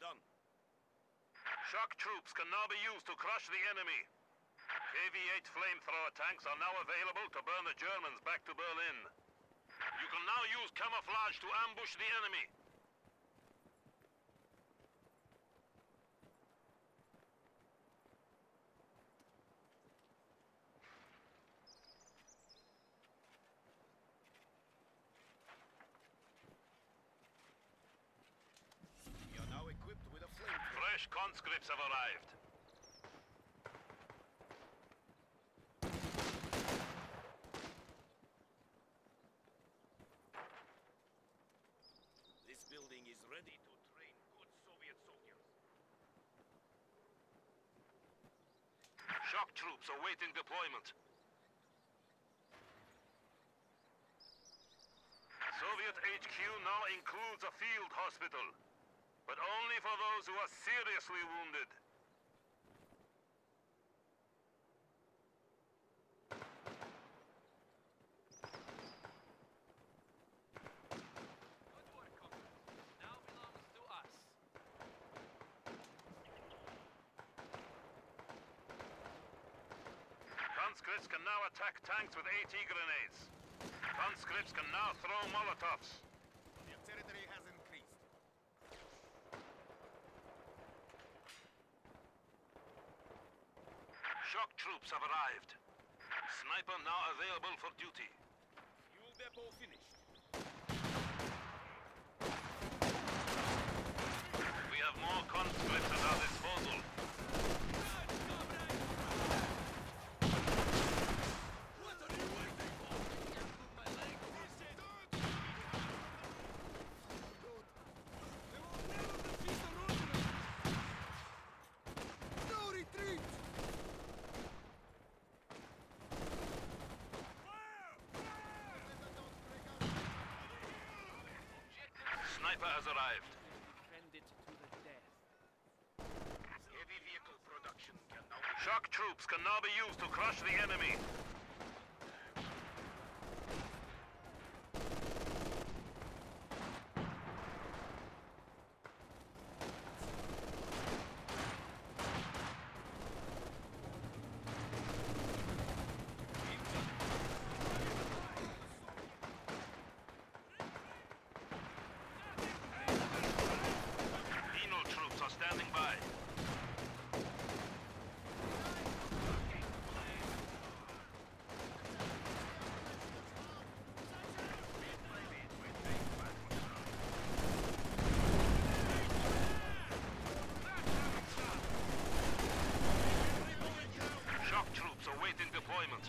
done. Shock troops can now be used to crush the enemy. KV-8 flamethrower tanks are now available to burn the Germans back to Berlin. You can now use camouflage to ambush the enemy. We are now equipped with a flamethrower. Fresh conscripts have arrived. This building is ready to train good Soviet soldiers. Shock troops awaiting deployment. Soviet HQ now includes a field hospital, but only for those who are seriously wounded. Conscripts can now attack tanks with AT grenades. Conscripts can now throw Molotovs. Shock troops have arrived. Sniper now available for duty. Fuel depot finished. We have more conscripts at our disposal. Sniper has arrived. Defend it to the death. Heavy vehicle production can now be Shock troops can now be used to crush the enemy. Penal troops are standing by. Shock troops awaiting deployment.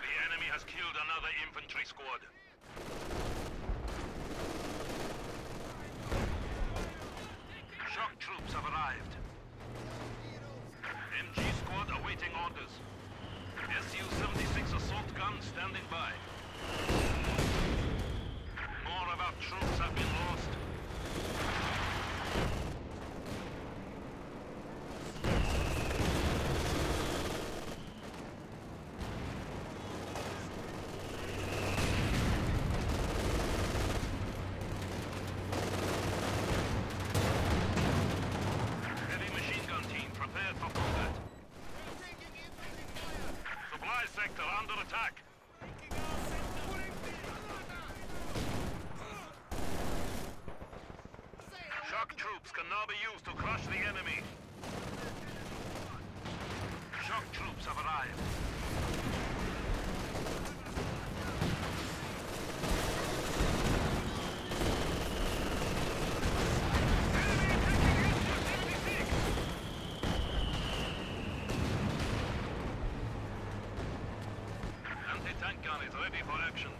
The enemy has killed another infantry squad. Shock troops have arrived. MG squad awaiting orders. Su-76 assault gun standing by. More of our troops have been lost. Heavy machine gun team prepared for combat. Supply sector under attack. Shock troops can now be used to crush the enemy. Shock troops have arrived. Anti-tank gun is ready for action.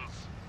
Vehicles.